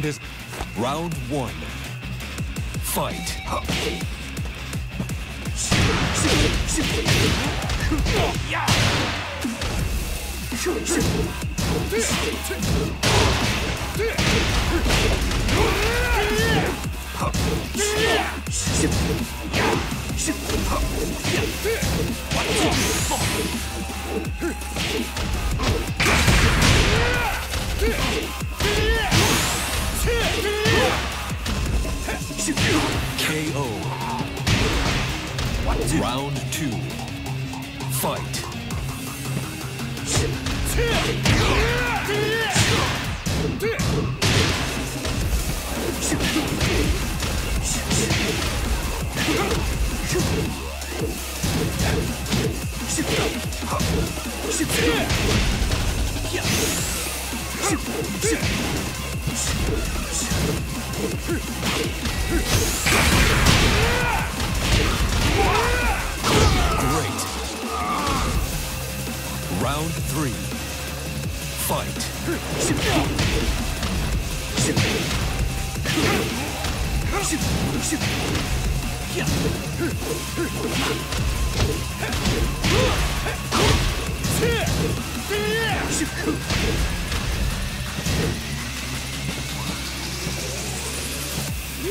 This round one. Fight. KO. Round two. Fight. Great. Round three. Fight.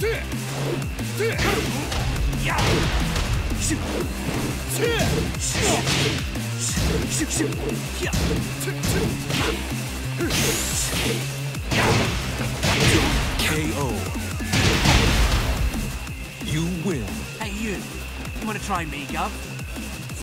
KO. You win. Hey, you. You want to try me, Gov?